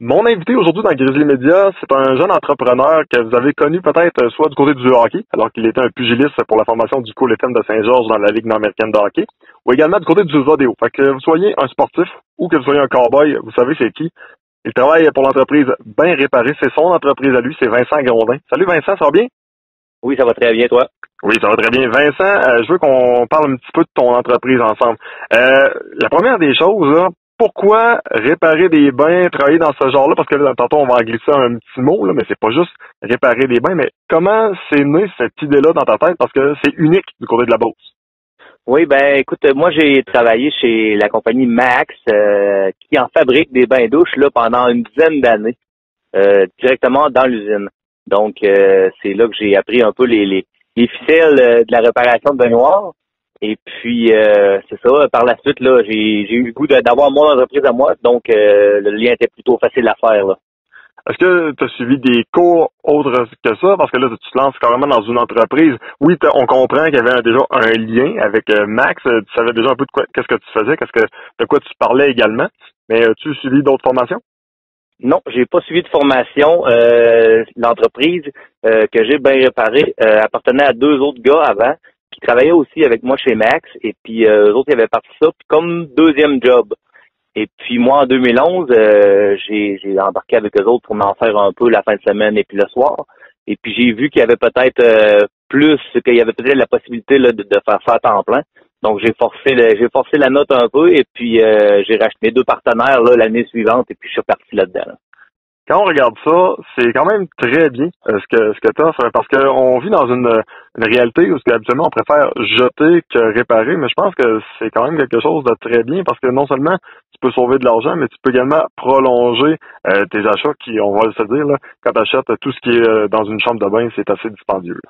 Mon invité aujourd'hui dans Grizzly Media, c'est un jeune entrepreneur que vous avez connu peut-être euh, soit du côté du hockey, alors qu'il était un pugiliste pour la formation du FM de Saint-Georges dans la Ligue nord-américaine de hockey, ou également du côté du rodéo. Fait que vous soyez un sportif ou que vous soyez un cowboy, vous savez c'est qui. Il travaille pour l'entreprise Bien Réparé. C'est son entreprise à lui, c'est Vincent Grondin. Salut Vincent, ça va bien? Oui, ça va très bien, toi? Oui, ça va très bien. Vincent, euh, je veux qu'on parle un petit peu de ton entreprise ensemble. Euh, la première des choses, là, pourquoi réparer des bains, travailler dans ce genre-là? Parce que là, tantôt, on va en glisser un petit mot, là, mais c'est pas juste réparer des bains, mais comment c'est né cette idée-là dans ta tête? Parce que c'est unique du côté de la Beauce. Oui, ben écoute, moi j'ai travaillé chez la compagnie Max euh, qui en fabrique des bains douches là pendant une dizaine d'années, euh, directement dans l'usine. Donc euh, c'est là que j'ai appris un peu les, les, les ficelles de la réparation de baignoires. Et puis, euh, c'est ça, par la suite, là, j'ai, j'ai eu le goût d'avoir mon entreprise à moi, donc euh, le lien était plutôt facile à faire. Là. Est-ce que tu as suivi des cours autres que ça? Parce que là, tu te lances carrément dans une entreprise. Oui, on comprend qu'il y avait déjà un lien avec euh, Max. Tu savais déjà un peu de quoi, qu'est-ce que tu faisais, qu'est-ce que, de quoi tu parlais également. Mais as-tu suivi d'autres formations? Non, j'ai pas suivi de formation. l'entreprise que j'ai bien réparée appartenait à deux autres gars avant qui travaillaient aussi avec moi chez Max, et puis euh, eux autres, ils avaient parti ça comme deuxième job. Et puis moi, en 2011, euh, j'ai, embarqué avec eux autres pour m'en faire un peu la fin de semaine et puis le soir. Et puis j'ai vu qu'il y avait peut-être euh, plus, qu'il y avait peut-être la possibilité là, de, faire ça à temps plein. Donc j'ai forcé j'ai forcé la note un peu et puis j'ai racheté mes deux partenaires là, l'année suivante et puis je suis reparti là-dedans quand on regarde ça, c'est quand même très bien euh, ce que ce que tu offres, parce qu'on vit dans une, une réalité où habituellement on préfère jeter que réparer, mais je pense que c'est quand même quelque chose de très bien parce que non seulement tu peux sauver de l'argent, mais tu peux également prolonger euh, tes achats qui, on va se dire, là, quand tu achètes tout ce qui est euh, dans une chambre de bain, c'est assez dispendieux.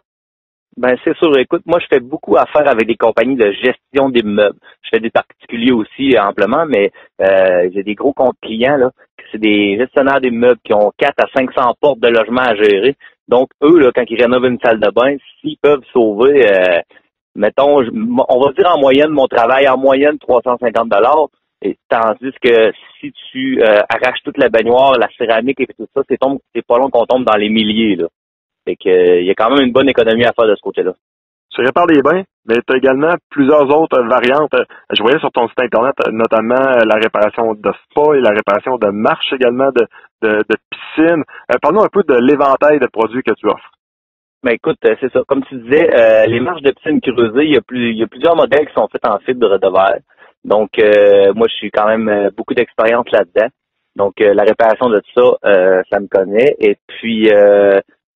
Ben c'est sûr. Écoute, moi je fais beaucoup affaire avec des compagnies de gestion d'immeubles. Je fais des particuliers aussi amplement, mais euh, j'ai des gros comptes clients là. C'est des gestionnaires d'immeubles qui ont 4 à 500 portes de logement à gérer. Donc eux là, quand ils rénovent une salle de bain, s'ils peuvent sauver, euh, mettons, on va dire en moyenne mon travail en moyenne 350 dollars. Tandis que si tu euh, arraches toute la baignoire, la céramique et tout ça, c'est pas long qu'on tombe dans les milliers là. Fait que, euh, il y a quand même une bonne économie à faire de ce côté-là. Tu répares des bains, mais tu as également plusieurs autres variantes. Je voyais sur ton site internet notamment la réparation de spa et la réparation de marche également, de, de, de piscine. Euh, Parle-nous un peu de l'éventail de produits que tu offres. Ben écoute, euh, c'est ça. Comme tu disais, les marches de piscine creusées, il y a plus, il y a plusieurs modèles qui sont faits en fibre de verre. Donc, moi, je suis quand même beaucoup d'expérience là-dedans. Donc, la réparation de ça, ça me connaît. Et puis,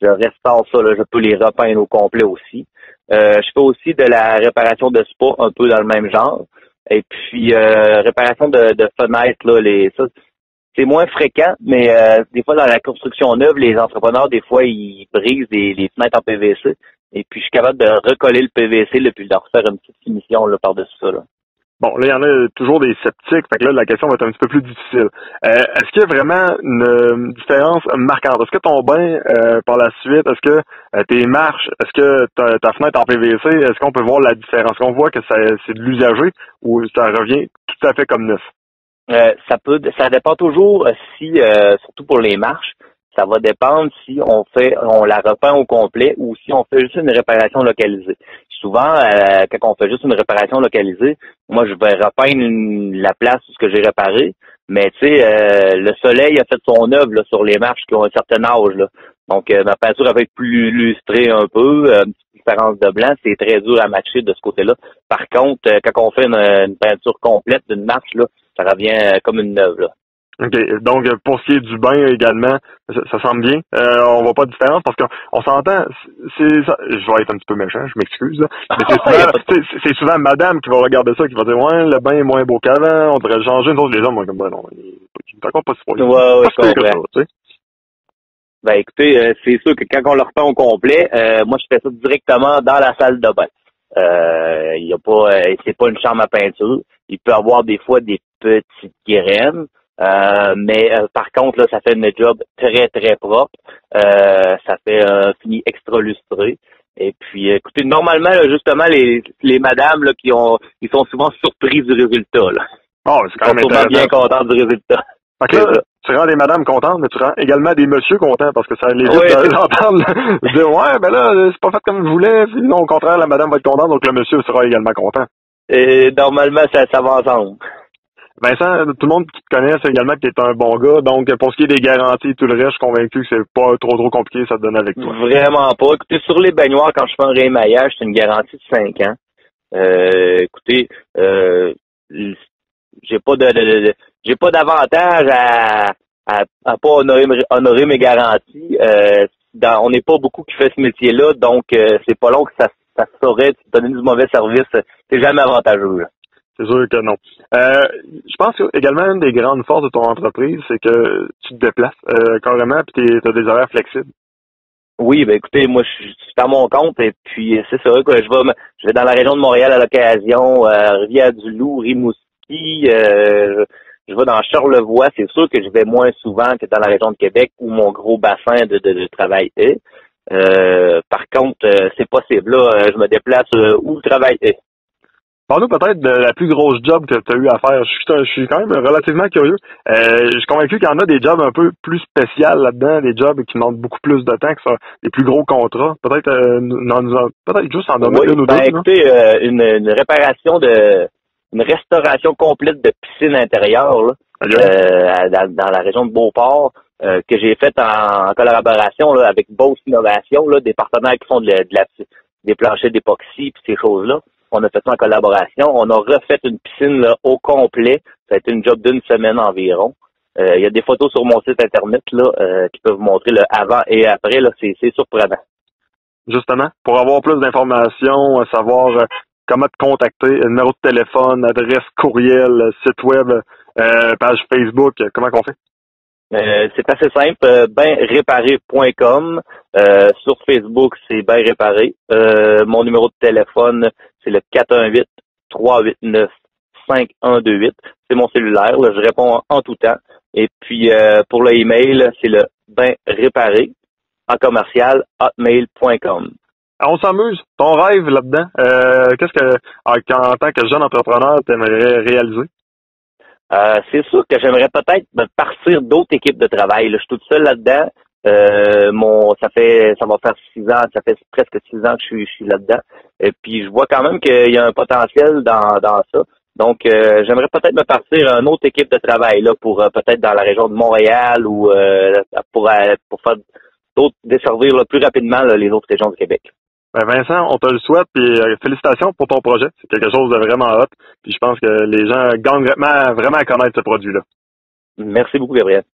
je restaure ça, là, je peux les repeindre au complet aussi. Euh, je fais aussi de la réparation de spa un peu dans le même genre. Et puis euh, réparation de, de, fenêtres, là, les ça, c'est moins fréquent, mais euh, des fois dans la construction neuve, les entrepreneurs, des fois, ils brisent des, les fenêtres en PVC. Et puis je suis capable de recoller le PVC là, puis de refaire une petite finition là, par-dessus ça. Là. Bon, là, il y en a toujours des sceptiques, fait que là, la question va être un petit peu plus difficile. Euh, est-ce qu'il y a vraiment une différence marquante? Est-ce que ton bain, euh, par la suite, est-ce que euh, tes marches, est-ce que ta, ta, fenêtre en PVC, est-ce qu'on peut voir la différence? Est-ce qu'on voit que c'est de l'usager ou ça revient tout à fait comme neuf? ça peut, ça dépend toujours si, surtout pour les marches, ça va dépendre si on fait, on la repeint au complet ou si on fait juste une réparation localisée. Souvent, euh, quand on fait juste une réparation localisée, moi je vais repeindre la place où ce que j'ai réparé, mais tu sais, euh, le soleil a fait son œuvre sur les marches qui ont un certain âge. Là. Donc euh, ma peinture va être plus lustrée un peu, une petite différence de blanc, c'est très dur à matcher de ce côté-là. Par contre, quand on fait une, une peinture complète d'une marche, là, ça revient comme une neuve. Là. OK. Donc, pour ce qui est du bain également, ça, semble bien. Euh, on voit pas de différence parce qu'on s'entend, c'est ça. Je vais être un petit peu méchant, je m'excuse. Mais c'est souvent, c'est souvent madame qui va regarder ça, qui va dire Ouais, le bain est moins beau qu'avant, on devrait le changer. Nous autres, les hommes, moi, comme ben non, il est encore pas si Ouais, ouais, que ça, Ben écoutez, euh, c'est sûr que quand on le repeint au complet, euh, moi je fais ça directement dans la salle de bain. Euh, il y a pas, euh, c'est pas une chambre à peinture. Il peut avoir des fois des petites graines. Euh, mais euh, par contre, là, ça fait une job très, très propre. Euh, ça fait un fini extra lustré. Et puis, écoutez, normalement, justement, les, les madames là, qui ont ils sont souvent surprises du résultat. Là. Oh, c'est quand même bien contents du résultat. Là, tu rends des madames contentes, mais tu rends également des messieurs contents parce que ça les évite d'entendre dire ouais, ben là, c'est pas fait comme je voulais. Sinon, au contraire, la madame va être contente, donc le monsieur sera également content. Et normalement, ça, ça va ensemble. Vincent, tout le monde qui te connaît sait également que tu es un bon gars. Donc, pour ce qui est des garanties et tout le reste, je suis convaincu que c'est pas trop trop compliqué, ça te donne avec toi. Vraiment pas. Écoutez, sur les baignoires, quand je fais un rémaillage, c'est une garantie de 5 ans. Euh, écoutez, euh, j'ai pas de, j'ai pas d'avantage à, à, pas honorer, mes garanties. Euh, on n'est pas beaucoup qui fait ce métier-là, donc euh, c'est pas long que ça, ça saurait donner du mauvais service. C'est jamais avantageux. C'est sûr que non. Euh, je pense que également une des grandes forces de ton entreprise, c'est que tu te déplaces euh, carrément puis tu as des horaires flexibles. Oui, ben écoutez, moi je suis à mon compte et puis c'est ça que je vais je vais dans la région de Montréal à l'occasion, euh, Rivière-du-Loup, Rimouski, euh, je vais dans Charlevoix, c'est sûr que je vais moins souvent que dans la région de Québec où mon gros bassin de, de, travail est. Euh, par contre, c'est possible. Là, je me déplace où le travail est. Parle-nous peut-être de la plus grosse job que tu as eu à faire. Je suis, je suis quand même relativement curieux. Euh, je suis convaincu qu'il y en a des jobs un peu plus spéciaux là-dedans, des jobs qui demandent beaucoup plus de temps que ça, des plus gros contrats. Peut-être euh, peut-être juste en nommer une ou ben, Écoutez, euh, une, une, réparation de une restauration complète de piscine intérieure là, euh, dans, la région de Beauport. Euh, que j'ai faite en, collaboration là, avec Boss Innovation, là, des partenaires qui font de, de la, des planchers d'époxy et ces choses-là. On a fait ça en collaboration. On a refait une piscine au complet. Ça a été une job d'une semaine environ. Euh, il y a des photos sur mon site internet là, euh, qui peuvent vous montrer le avant et après. Là, c'est, surprenant. Justement, pour avoir plus d'informations, savoir euh, comment te contacter, numéro de téléphone, adresse courriel, site web, page Facebook, comment qu'on fait? Euh, c'est assez simple, euh, benréparé.com. Euh, sur Facebook, c'est ben réparé. Euh, mon numéro de téléphone, c'est le 418 389 5128. C'est mon cellulaire, je réponds en, tout temps. Et puis pour le email, c'est le ben en commercial hotmail.com. On s'amuse. Ton rêve là-dedans, qu'est-ce que en tant que jeune entrepreneur, tu aimerais réaliser? Euh, c'est sûr que j'aimerais peut-être partir d'autres équipes de travail. Je suis toute seule là-dedans. Euh, mon, ça fait, ça va faire six ans, ça fait presque six ans que je suis, je suis là-dedans. Et puis je vois quand même qu'il y a un potentiel dans, dans ça. Donc euh, j'aimerais peut-être me partir à une autre équipe de travail là pour peut-être dans la région de Montréal ou pour pour faire d'autres desservir plus rapidement les autres régions du Québec. Ben Vincent, on te le souhaite, puis euh, félicitations pour ton projet. C'est quelque chose de vraiment hot. Puis je pense que les gens gagnent vraiment, vraiment à connaître ce produit-là. Merci beaucoup, Gabriel.